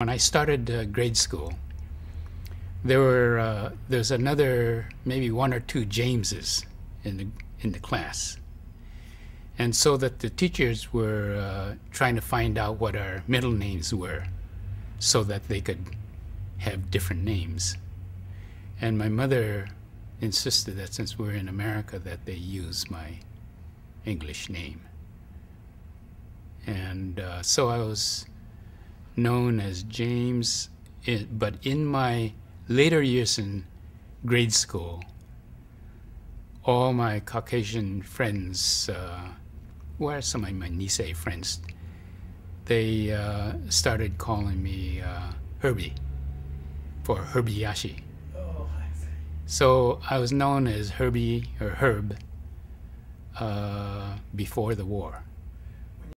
When I started uh, grade school, there were uh, there's another maybe one or two Jameses in the in the class, and so that the teachers were uh, trying to find out what our middle names were, so that they could have different names. And my mother insisted that since we're in America, that they use my English name. And uh, so I was known as James, but in my later years in grade school, all my Caucasian friends, uh, who some of my Nisei friends, they uh, started calling me uh, Herbie for Hirabayashi. Oh, I see. So I was known as Herbie or Herb uh, before the war.